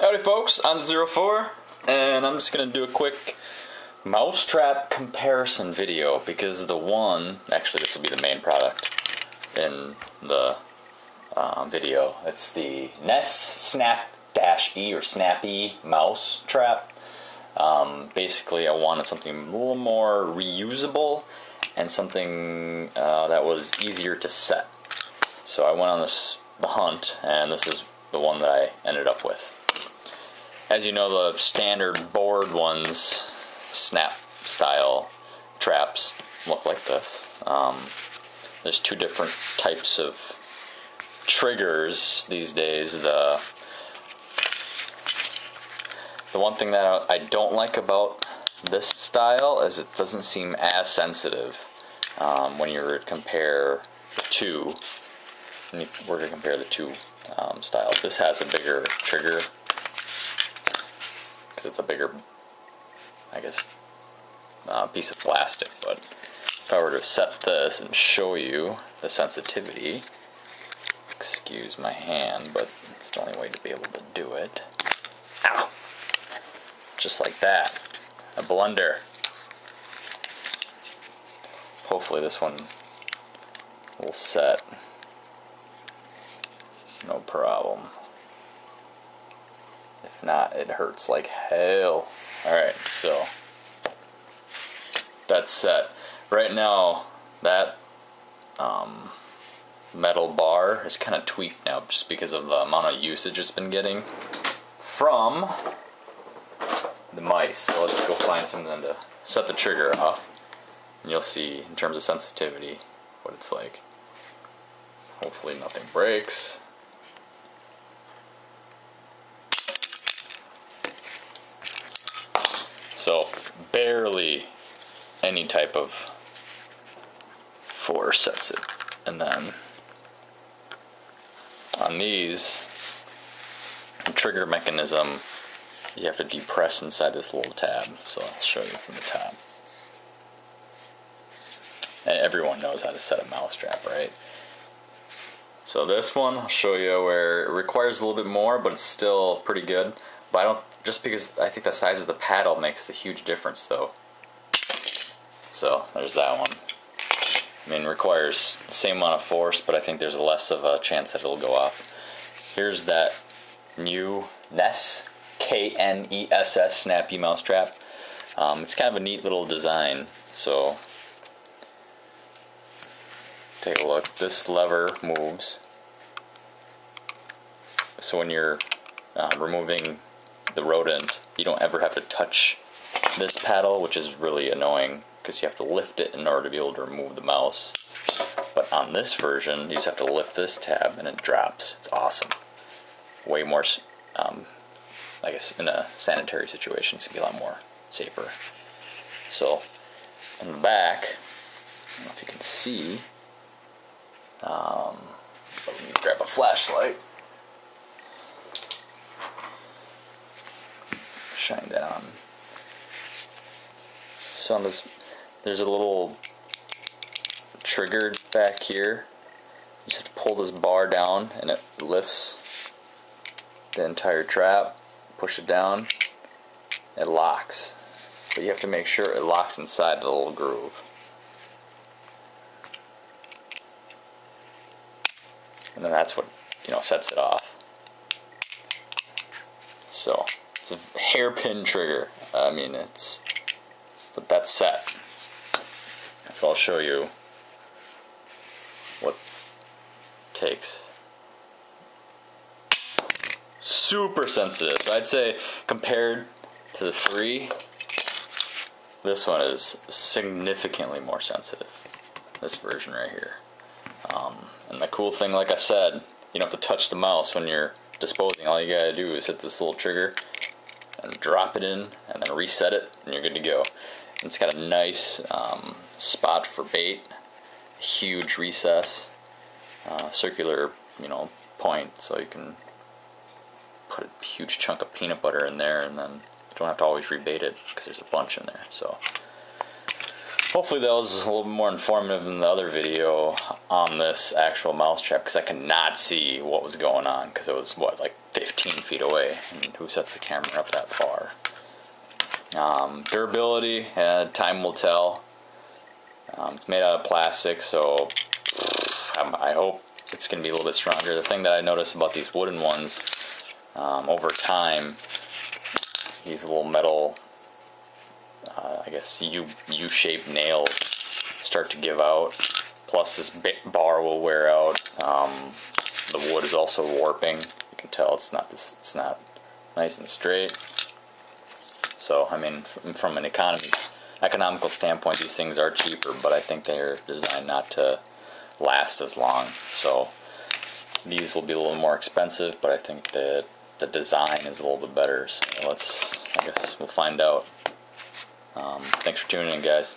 Howdy folks, Onza Zero Four, and I'm just gonna do a quick mousetrap comparison video because the one, actually this will be the main product in the uh, video. It's the Kness Snap Dash E or Snappy mouse trap. Um, basically, I wanted something a little more reusable and something uh, that was easier to set. So I went on this the hunt, and this is the one that I ended up with. As you know, the standard board ones, snap style traps look like this. Um, there's two different types of triggers these days. The the one thing that I don't like about this style is it doesn't seem as sensitive um, when you compare the two. Were to compare the two um, styles, this has a bigger trigger because it's a bigger, I guess, uh, piece of plastic. But if I were to set this and show you the sensitivity, excuse my hand, but it's the only way to be able to do it. Ow! Just like that. A blunder. Hopefully this one will set. No problem. If not, it hurts like hell. Alright, so that's set. Right now, that um, metal bar is kind of tweaked now just because of the amount of usage it's been getting from the mice. So let's go find something to set the trigger off. And you'll see, in terms of sensitivity, what it's like. Hopefully nothing breaks. So barely any type of force sets it. And then on these, the trigger mechanism, you have to depress inside this little tab. So I'll show you from the top. And everyone knows how to set a mousetrap, right? So this one, I'll show you where it requires a little bit more, but it's still pretty good. But I don't just because I think the size of the paddle makes the huge difference though. So there's that one. I mean, requires the same amount of force, but I think there's less of a chance that it'll go off. Here's that new Kness, K-N-E-S-S Snappy Mousetrap. Um, it's kind of a neat little design, so take a look. This lever moves. So when you're uh, removing the rodent, you don't ever have to touch this paddle, which is really annoying because you have to lift it in order to be able to remove the mouse. But on this version, you just have to lift this tab and it drops. It's awesome. Way more, um, I guess, in a sanitary situation, it's gonna be a lot more safer. So, in the back, I don't know if you can see, um, let me grab a flashlight. Shine that on. So on this, there's a little trigger back here. You just have to pull this bar down and it lifts the entire trap. Push it down, it locks. But you have to make sure it locks inside the little groove. And then that's what, you know, sets it off. So, it's a hairpin trigger. I mean, it's, but that's set. So I'll show you what takes. Super sensitive. So I'd say compared to the three, this one is significantly more sensitive. This version right here. Um, and the cool thing, like I said, you don't have to touch the mouse when you're disposing. All you gotta do is hit this little trigger and drop it in and then reset it and you're good to go. It's got a nice um, spot for bait, huge recess, uh, circular, you know, point so you can put a huge chunk of peanut butter in there and then you don't have to always rebait it because there's a bunch in there. So hopefully that was a little more informative than the other video on this actual mousetrap because I could not see what was going on because it was what like 15 feet away. And who sets the camera up that far? Um, durability, uh, time will tell. Um, it's made out of plastic, so I hope it's going to be a little bit stronger. The thing that I noticed about these wooden ones, um, over time, these little metal, uh, I guess U U-shaped nails start to give out. Plus, this bar will wear out. Um, the wood is also warping. You can tell it's not this. It's not nice and straight. So, I mean, from an economy economical standpoint, these things are cheaper, but I think they're designed not to last as long. So these will be a little more expensive, but I think that the design is a little bit better. So let's, I guess we'll find out. Um, thanks for tuning in, guys.